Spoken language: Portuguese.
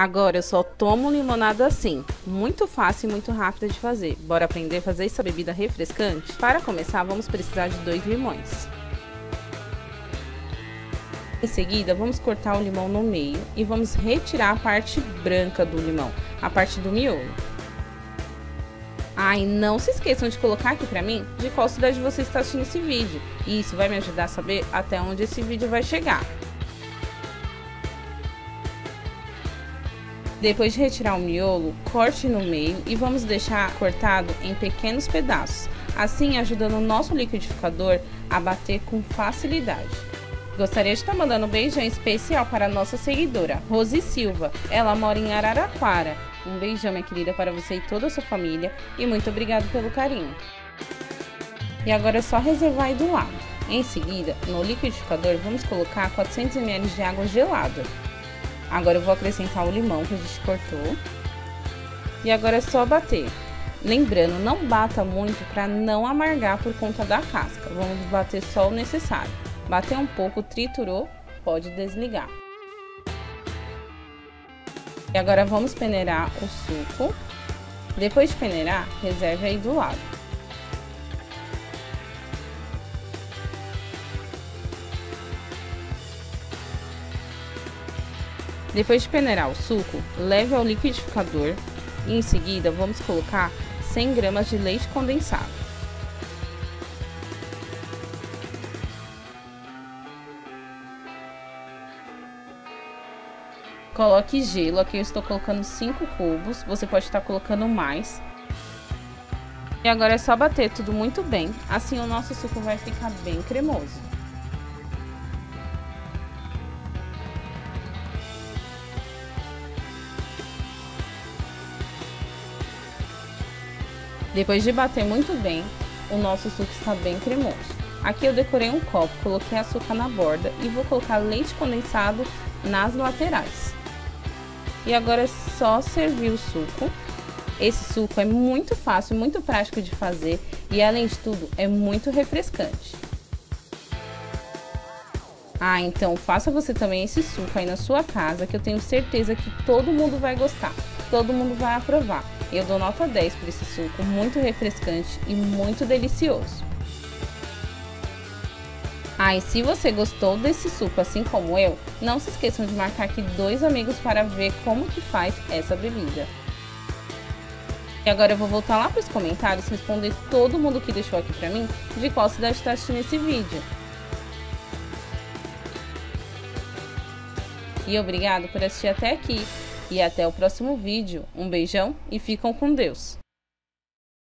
Agora eu só tomo limonada assim, muito fácil e muito rápida de fazer. Bora aprender a fazer essa bebida refrescante? Para começar, vamos precisar de dois limões. Em seguida, vamos cortar o limão no meio e vamos retirar a parte branca do limão, a parte do miolo. Ah, e não se esqueçam de colocar aqui pra mim de qual cidade você está assistindo esse vídeo. Isso vai me ajudar a saber até onde esse vídeo vai chegar. Depois de retirar o miolo, corte no meio e vamos deixar cortado em pequenos pedaços, assim ajudando o nosso liquidificador a bater com facilidade. Gostaria de estar mandando um beijão especial para a nossa seguidora, Rose Silva. Ela mora em Araraquara. Um beijão, minha querida, para você e toda a sua família e muito obrigado pelo carinho. E agora é só reservar aí do lado. Em seguida, no liquidificador, vamos colocar 400 ml de água gelada. Agora eu vou acrescentar o limão que a gente cortou. E agora é só bater. Lembrando, não bata muito para não amargar por conta da casca. Vamos bater só o necessário. Bater um pouco, triturou, pode desligar. E agora vamos peneirar o suco. Depois de peneirar, reserve aí do lado. Depois de peneirar o suco, leve ao liquidificador e em seguida vamos colocar 100 gramas de leite condensado. Coloque gelo, aqui eu estou colocando 5 cubos, você pode estar colocando mais. E agora é só bater tudo muito bem, assim o nosso suco vai ficar bem cremoso. Depois de bater muito bem, o nosso suco está bem cremoso. Aqui eu decorei um copo, coloquei açúcar na borda e vou colocar leite condensado nas laterais. E agora é só servir o suco. Esse suco é muito fácil, muito prático de fazer e além de tudo é muito refrescante. Ah, então faça você também esse suco aí na sua casa que eu tenho certeza que todo mundo vai gostar, todo mundo vai aprovar. Eu dou nota 10 para esse suco, muito refrescante e muito delicioso. Ah, e se você gostou desse suco assim como eu, não se esqueçam de marcar aqui dois amigos para ver como que faz essa bebida. E agora eu vou voltar lá para os comentários responder todo mundo que deixou aqui para mim de qual cidade está assistindo esse vídeo. E obrigado por assistir até aqui. E até o próximo vídeo. Um beijão e ficam com Deus.